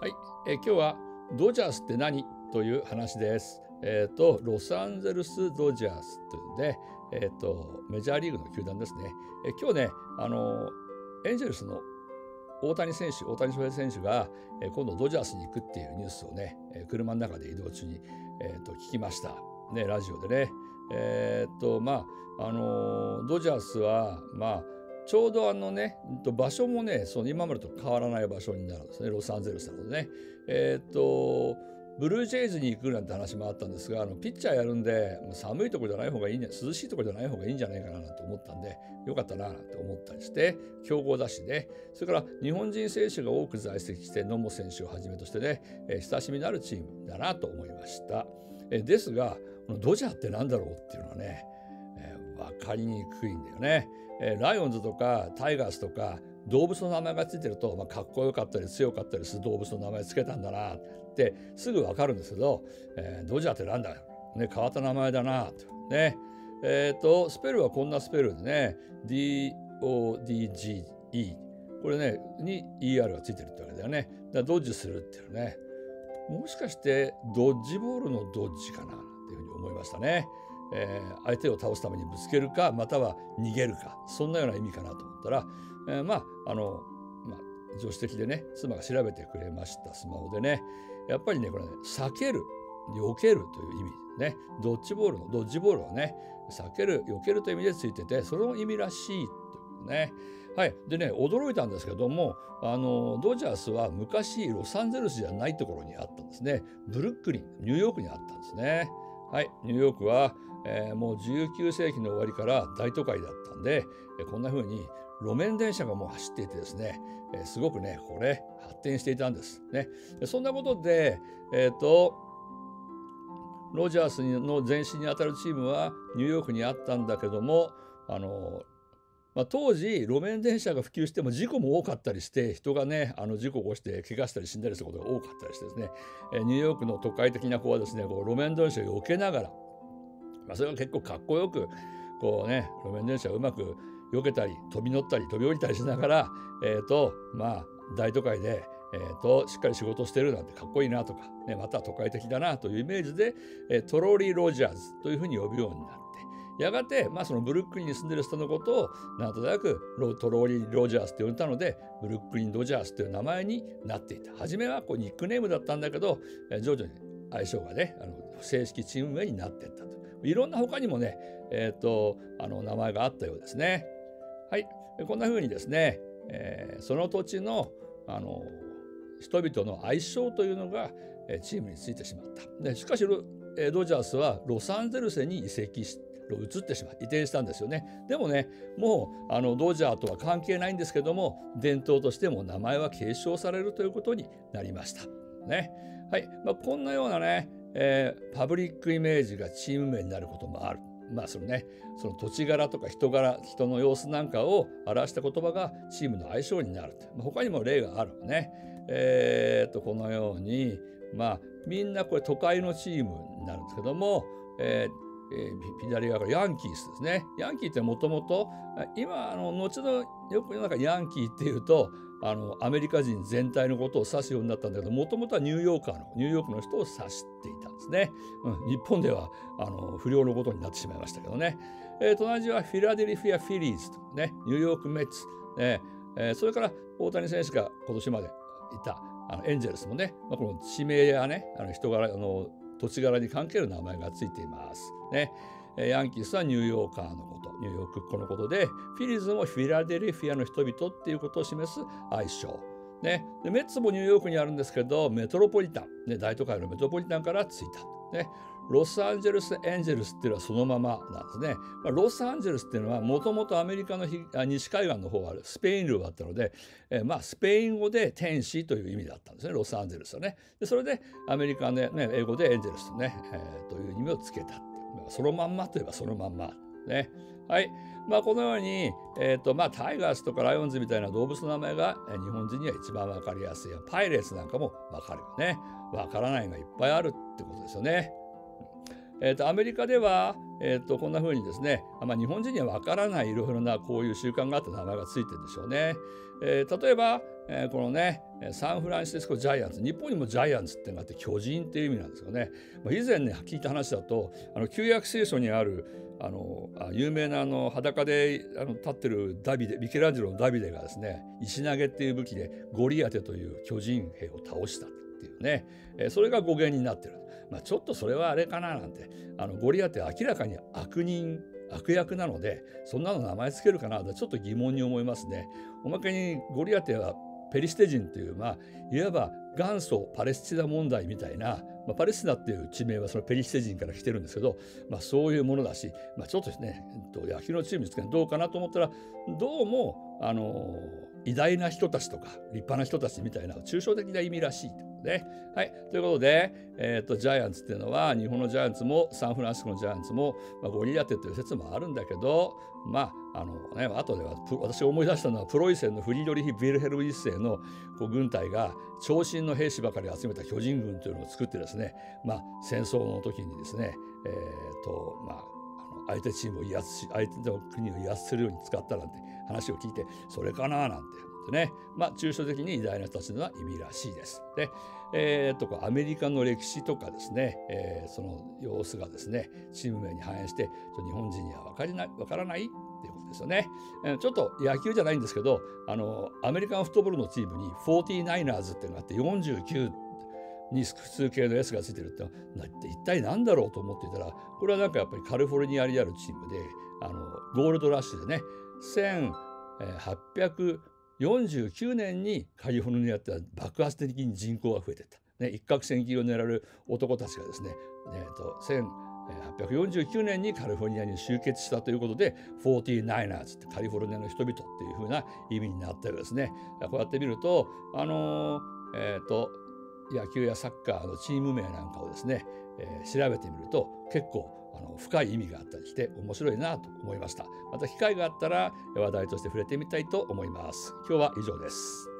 はい、え今日はドジャースって何という話です。えっ、とロサンゼルスドジャースというので、えっ、とメジャーリーグの球団ですね。え今日ねあのエンジェルスの大谷選手大谷翔平選手が、今度ドジャースに行くっていうニュースをね、車の中で移動中に、えー、と聞きました。ねラジオでね。えっ、とまああのドジャースはまあちょうどあのね場所もねその今までと変わらない場所になるんですねロサンゼルスなのでね。えっ、とブルージェイズに行くなんて話もあったんですがあのピッチャーやるんで寒いところじゃない方がいいんじゃ涼しいところじゃない方がいいんじゃないかななんて思ったんでよかったななんて思ったりして強豪だしねそれから日本人選手が多く在籍して野茂選手をはじめとしてね、えー親しみのあるチームだなと思いました。えーですがこのドジャーって何だろうっていうのはね、分かりにくいんだよね。えーライオンズとかタイガースとか動物の名前がついてると、まあ、かっこよかったり強かったりする動物の名前つけたんだなってすぐ分かるんですけど、えードジャーってなんだよ、ね、変わった名前だなと。ねえー、とスペルはこんなスペルでね DODGE これねに ER がついてるってわけだよね。だからドッジするっていうねもしかしてドッジボールのドッジかなっていうふうに思いましたね。えー相手を倒すためにぶつけるかまたは逃げるかそんなような意味かなと思ったら、えーまああの、まあ、助手席でね妻が調べてくれましたスマホでね。やっぱりねこれね避ける避けるという意味ね。ドッジボールのドッジボールはね避ける避けるという意味でついててその意味らしいというね。はい、でね驚いたんですけどもあのドジャースは昔ロサンゼルスじゃないところにあったんですね。ブルックリンニューヨークにあったんですね。はい、ニューヨークは、えーもう19世紀の終わりから大都会だったんで、こんな風に路面電車がもう走っていてですね、えーすごくねこれ発展していたんですね。そんなことでえっ、とロジャースの前身にあたるチームはニューヨークにあったんだけどもあのまあ、当時路面電車が普及しても事故も多かったりして人がねあの事故を起こして怪我したり死んだりすることが多かったりしてですね、ニューヨークの都会的な子はですねこう路面電車を避けながら、まあ、それが結構かっこよくこうね路面電車をうまく避けたり飛び乗ったり飛び降りたりしながら、えーとまあ、大都会で、えーとしっかり仕事してるなんてかっこいいなとか、ね、また都会的だなというイメージで、えートローリー・ロジャーズというふうに呼ぶようになってやがて、まあ、そのブルックリンに住んでる人のことをなんとなくロトローリー・ロジャースって呼んだのでブルックリン・ドジャースという名前になっていた。初めはこうニックネームだったんだけど、えー徐々に相性がねあの正式チーム名になっていったと。いろんな他にもね、えー、とあの名前があったようですね。はいこんな風にですね、えーその土地のあの人々の相性というのがえーチームについてしまった。でしかしロえドジャースはロサンゼルスに移籍し移ってしまう移転したんですよね。でもねもうあのドジャーとは関係ないんですけども伝統としても名前は継承されるということになりました。ねはいまあ、こんなようなね、えーパブリックイメージがチーム名になることもある。まあそのね、その土地柄とか人柄人の様子なんかを表した言葉がチームの相性になる、まあ、他にも例があるね。えー、とこのようにまあみんなこれ都会のチームになるんですけども、ええー左側からヤンキースですね。ヤンキーってもともと今あの後のよく世の中ヤンキーっていうとあのアメリカ人全体のことを指すようになったんだけどもともとはニューヨーカーのニューヨークの人を指していたんですね。うん、日本ではあの不良のことになってしまいましたけどね。えー、隣はフィラデルフィア・フィリーズとかねニューヨーク・メッツ、ねえーそれから大谷選手が今年までいたあのエンジェルスもね、まあ、この地名やねあの人柄あの土地柄に関係る名前がついています。ねヤンキースはニューヨーカーのことニューヨークっ子のことでフィリーズもフィラデルフィアの人々っていうことを示す愛称。ね、でメッツもニューヨークにあるんですけどメトロポリタン、ね、大都会のメトロポリタンからついた。ね、ロサンゼルス・エンジェルスっていうのはそのままなんですね。まあ、ロサンゼルスっていうのはもともとアメリカの西海岸の方はスペイン領だったので、えーまあ、スペイン語で天使という意味だったんですねロサンゼルスはね。でそれでアメリカで、ね、英語でエンジェルスとね、えーという意味をつけたっていうまあそのまんまといえばそのまんま。ねはいまあ、このように、えーとまあ、タイガースとかライオンズみたいな動物の名前が日本人には一番わかりやすいパイレーツなんかもわかるよねわからないがいっぱいあるってことですよね。えー、とアメリカでは、えー、とこんな風にですね、まあ、日本人にはわからないいろいろなこういう習慣があって名前がついてるんでしょうね。えー例えば、えー、このねサンフランシスコジャイアンツ日本にもジャイアンツってのがあって巨人っていう意味なんですよね、まあ、以前ね聞いた話だとあの旧約聖書にあるあの有名なあの裸であの立ってるダビデミケランジェロのダビデがですね石投げっていう武器でゴリアテという巨人兵を倒したっていうね、え、それが語源になってる、まあ、ちょっとそれはあれかななんてあのゴリアテ明らかに悪人悪役なのでそんなの名前つけるかなとちょっと疑問に思いますね。おまけにゴリアテはペリシテ人という、まあ、いわば元祖パレスチナ問題みたいな、まあ、パレスチナっていう地名はそのペリシテ人から来てるんですけど、まあ、そういうものだし、まあ、ちょっとですね、えっと、野球のチームにつけどうかなと思ったらどうもあの偉大な人たちとか立派な人たちみたいな抽象的な意味らしいと。ね。はい、ということで、えーと、ジャイアンツっていうのは日本のジャイアンツもサンフランシスコのジャイアンツも、まあ、ゴリラテという説もあるんだけどまああのね後では私が思い出したのはプロイセンのフリードリヒ・ビルヘル一世のこう軍隊が長身の兵士ばかり集めた巨人軍というのを作ってですね、まあ、戦争の時にですね、えーとまあ、相手チームを威圧し相手の国を威圧するように使ったなんて話を聞いてそれかななんてってね、まあ、抽象的に偉大な人たちのは意味らしいです。で、えー、とアメリカの歴史とかですね、えー、その様子がですねチーム名に反映して日本人には分かりない分からないっていうことですよね。ちょっと野球じゃないんですけどあのアメリカンフットボールのチームに 49ers っていうのがあって49に複数形の S がついてるって一体何だろうと思っていたらこれはなんかやっぱりカリフォルニアにあるチームであのゴールドラッシュでね1800 49年にカリフォルニアって爆発的に人口が増えてった。ね、一攫千金を狙う男たちがですね、えーと、1849年にカリフォルニアに集結したということで 49ers ってカリフォルニアの人々っていうふうな意味になったわけですね。こうやって見るとあのー、えーと野球やサッカーのチーム名なんかをですね、えー、調べてみると結構あの深い意味があったりして面白いなと思いました。また機会があったら話題として触れてみたいと思います。今日は以上です。